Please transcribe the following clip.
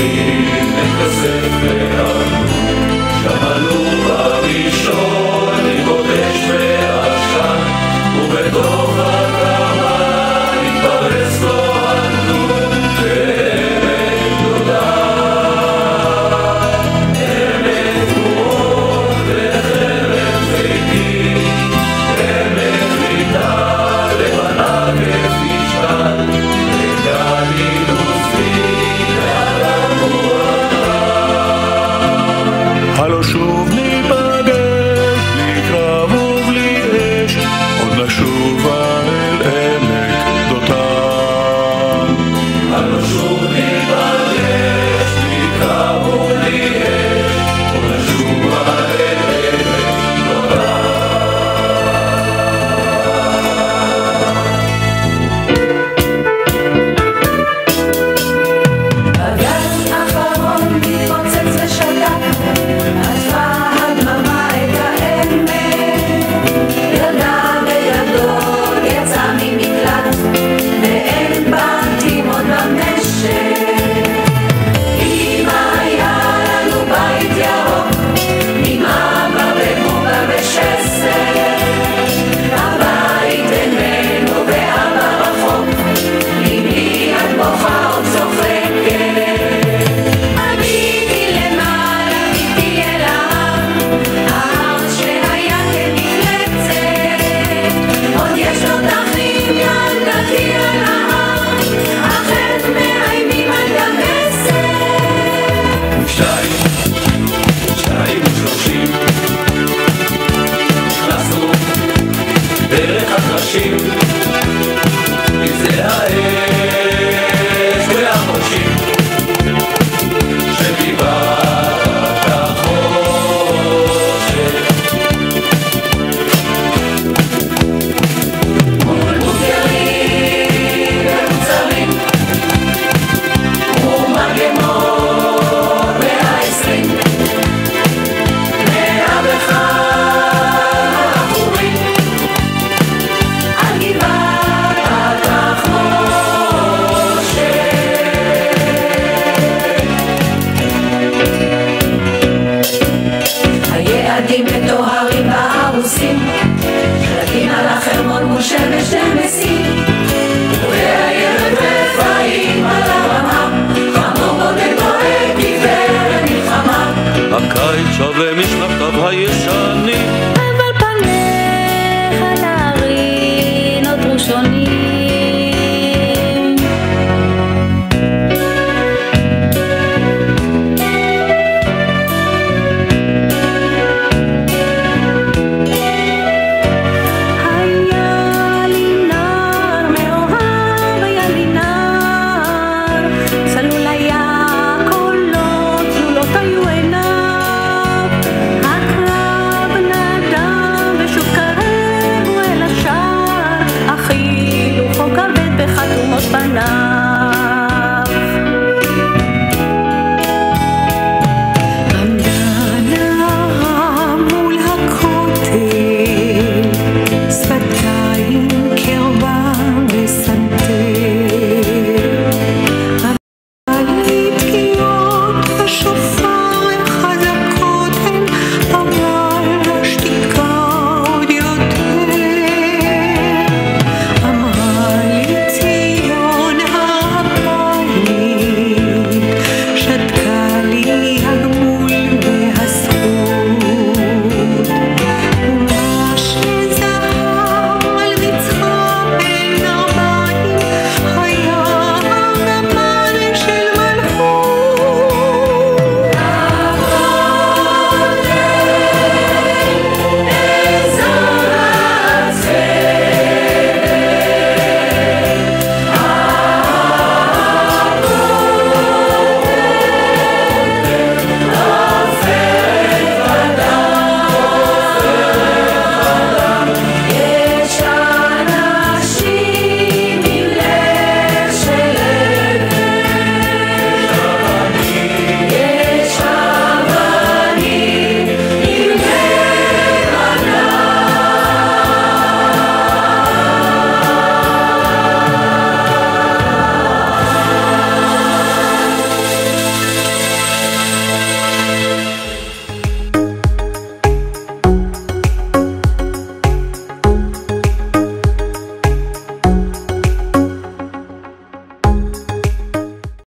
free. la chose